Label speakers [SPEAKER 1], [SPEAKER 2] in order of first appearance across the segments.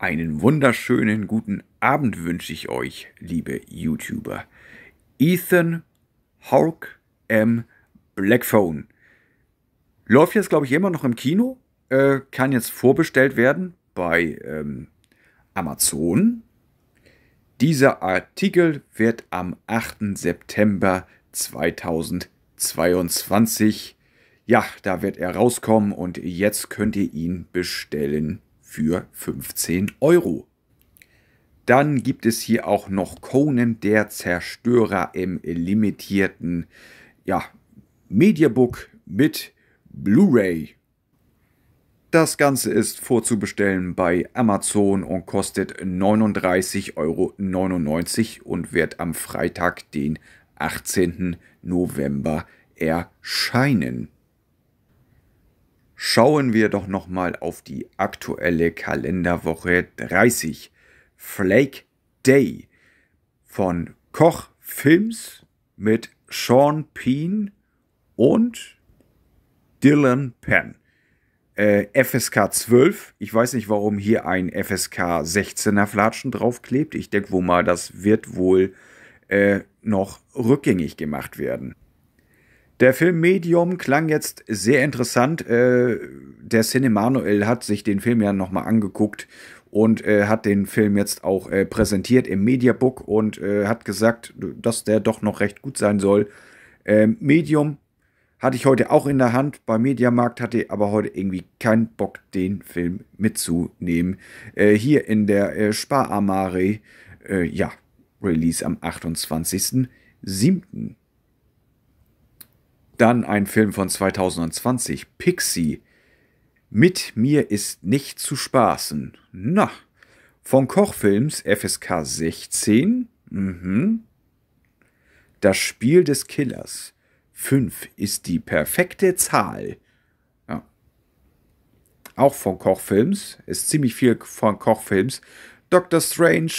[SPEAKER 1] Einen wunderschönen guten Abend wünsche ich euch, liebe YouTuber. Ethan Hawke M. Blackphone. Läuft jetzt, glaube ich, immer noch im Kino. Äh, kann jetzt vorbestellt werden bei ähm, Amazon. Dieser Artikel wird am 8. September 2022, ja, da wird er rauskommen und jetzt könnt ihr ihn bestellen für 15 Euro. Dann gibt es hier auch noch Conan der Zerstörer im limitierten ja, Mediabook mit Blu-ray. Das Ganze ist vorzubestellen bei Amazon und kostet 39,99 Euro und wird am Freitag, den 18. November erscheinen. Schauen wir doch nochmal auf die aktuelle Kalenderwoche 30. Flake Day von Koch Films mit Sean Peen und Dylan Penn. Äh, FSK 12. Ich weiß nicht, warum hier ein FSK 16er Flatschen draufklebt. Ich denke wohl mal, das wird wohl äh, noch rückgängig gemacht werden. Der Film Medium klang jetzt sehr interessant. Äh, der Cinemanuel hat sich den Film ja nochmal angeguckt und äh, hat den Film jetzt auch äh, präsentiert im Mediabook und äh, hat gesagt, dass der doch noch recht gut sein soll. Ähm, Medium hatte ich heute auch in der Hand. Beim Mediamarkt hatte aber heute irgendwie keinen Bock, den Film mitzunehmen. Äh, hier in der äh, Spararmare, ja, Release am 28.07. Dann ein Film von 2020, Pixie. Mit mir ist nicht zu spaßen. Na, von Kochfilms FSK 16. Mhm. Das Spiel des Killers. 5 ist die perfekte Zahl. Ja. Auch von Kochfilms. Ist ziemlich viel von Kochfilms. Doctor Strange,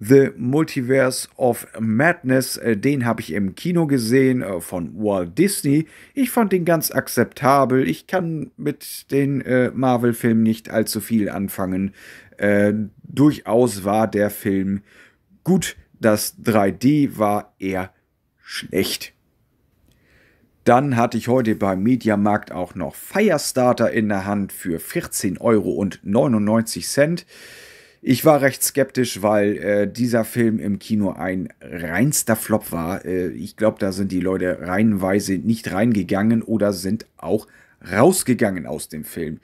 [SPEAKER 1] The Multiverse of Madness, äh, den habe ich im Kino gesehen äh, von Walt Disney. Ich fand den ganz akzeptabel. Ich kann mit den äh, Marvel-Filmen nicht allzu viel anfangen. Äh, durchaus war der Film gut. Das 3D war eher schlecht. Dann hatte ich heute beim Mediamarkt auch noch Firestarter in der Hand für 14,99 Euro. Ich war recht skeptisch, weil äh, dieser Film im Kino ein reinster Flop war. Äh, ich glaube, da sind die Leute reihenweise nicht reingegangen oder sind auch rausgegangen aus dem Film.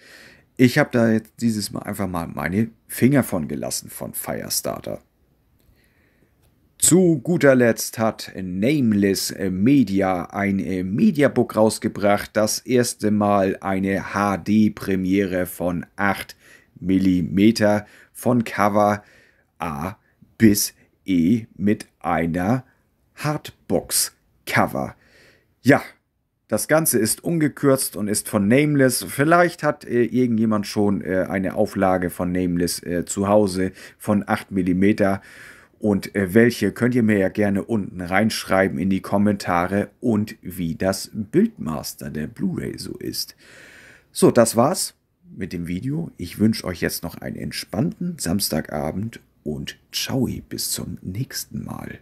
[SPEAKER 1] Ich habe da jetzt dieses Mal einfach mal meine Finger von gelassen von Firestarter. Zu guter Letzt hat Nameless Media ein Mediabook rausgebracht. Das erste Mal eine HD-Premiere von 8 mm von Cover A bis E mit einer Hardbox-Cover. Ja, das Ganze ist ungekürzt und ist von Nameless. Vielleicht hat äh, irgendjemand schon äh, eine Auflage von Nameless äh, zu Hause von 8 mm. Und äh, welche könnt ihr mir ja gerne unten reinschreiben in die Kommentare und wie das Bildmaster der Blu-ray so ist. So, das war's mit dem Video. Ich wünsche euch jetzt noch einen entspannten Samstagabend und ciao bis zum nächsten Mal.